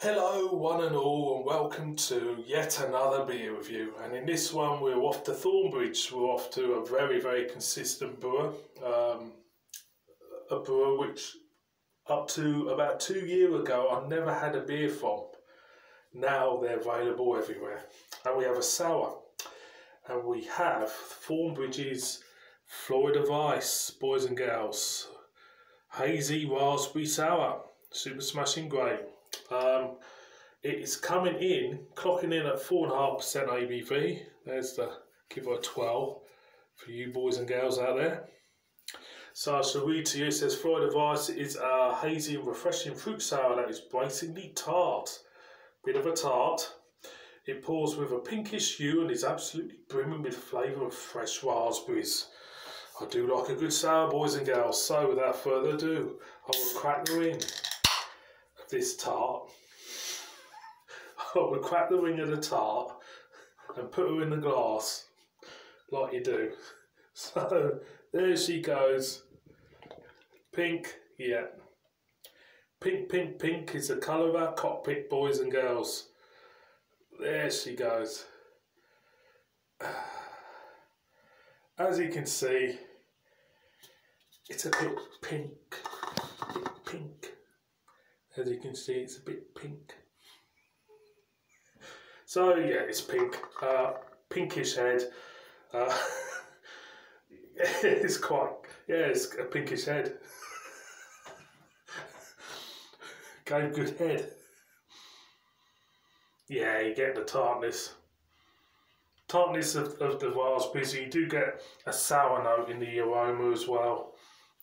Hello, one and all, and welcome to yet another beer review. And in this one, we're off to Thornbridge. We're off to a very, very consistent brewer, um, a brewer which, up to about two years ago, I never had a beer from. Now they're available everywhere, and we have a sour, and we have Thornbridge's Florida Weisse, boys and girls, hazy raspberry sour, super smashing great. Um, it is coming in, clocking in at 4.5% ABV. There's the give a 12 for you boys and girls out there. So I shall read to you. It says Florida Weisse is a hazy and refreshing fruit sour that is bracingly tart. Bit of a tart. It pours with a pinkish hue and is absolutely brimming with flavour of fresh raspberries. I do like a good sour, boys and girls. So without further ado, I will crack the ring this tart. I would crack the ring of the tart and put her in the glass like you do. So there she goes. Pink, yeah. Pink, pink, pink is the colour of our cockpit, boys and girls. There she goes. As you can see, it's a bit pink, pink. As you can see, it's a bit pink. So yeah, it's pink, uh, pinkish head. Uh, it's quite, yeah, it's a pinkish head. Gave good head. Yeah, you get the tartness. Tartness of, of the raspberries. You do get a sour note in the aroma as well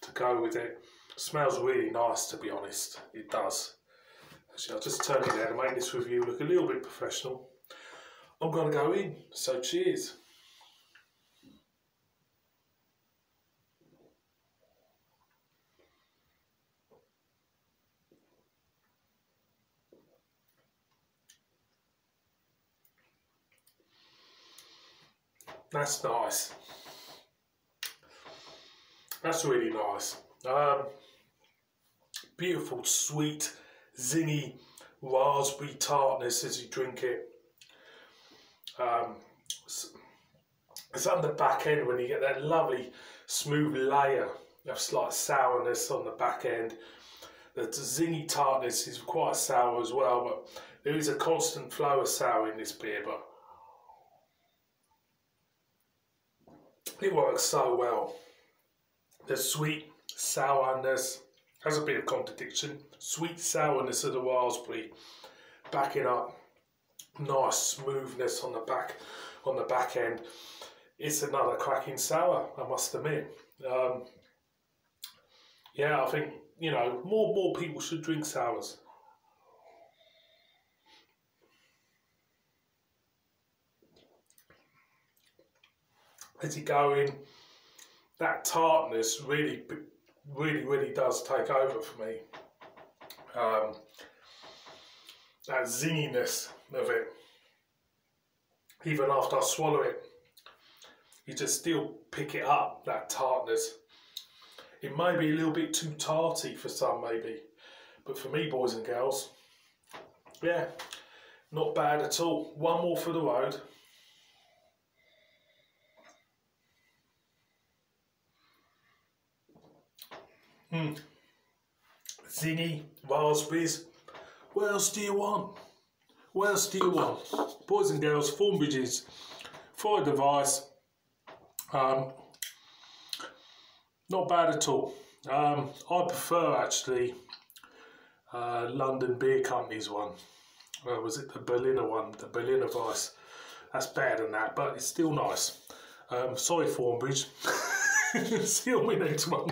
to go with it. Smells really nice, to be honest. It does. Actually, I'll just turn it down to make this review look a little bit professional. I'm going to go in, so cheers. That's nice. That's really nice. Um, beautiful, sweet, zingy raspberry tartness as you drink it. Um, it's on the back end when you get that lovely smooth layer of slight sourness on the back end. The zingy tartness is quite sour as well, but there is a constant flow of sour in this beer, but it works so well. The sweet sourness has a bit of contradiction. Sweet sourness of the raspberry, backing up. Nice smoothness on the back on the back end. It's another cracking sour, I must admit. Um, yeah, I think you know more more people should drink sours. As you go in, that tartness really really, really does take over for me. Um, that zinginess of it, even after I swallow it, you just still pick it up, that tartness. It may be a little bit too tarty for some, maybe, but for me, boys and girls, yeah, not bad at all. One more for the road. Mm. Zingy, raspberries. What else do you want? What else do you want? Boys and girls, Thornbridges, Florida Weisse. Um, not bad at all. Um, I prefer actually uh, London Beer Company's one. Well, was it the Berliner one? The Berliner Weiss. That's better than that, but it's still nice. Um, sorry, Thornbridge. See you on my next one.